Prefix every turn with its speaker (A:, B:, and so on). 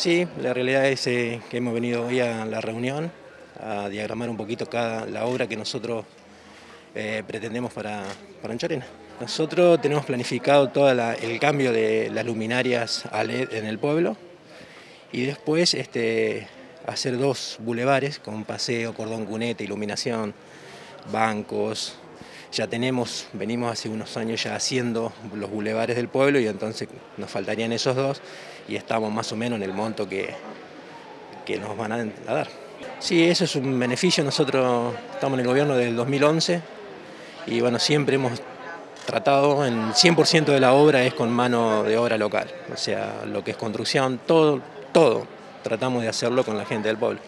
A: Sí, la realidad es eh, que hemos venido hoy a la reunión a diagramar un poquito cada la obra que nosotros eh, pretendemos para, para Anchorena. Nosotros tenemos planificado todo el cambio de las luminarias a LED en el pueblo y después este, hacer dos bulevares con paseo, cordón cuneta, iluminación, bancos. Ya tenemos, venimos hace unos años ya haciendo los bulevares del pueblo y entonces nos faltarían esos dos y estamos más o menos en el monto que, que nos van a dar. Sí, eso es un beneficio. Nosotros estamos en el gobierno del 2011 y bueno, siempre hemos tratado, en 100% de la obra es con mano de obra local, o sea, lo que es construcción, todo, todo, tratamos de hacerlo con la gente del pueblo.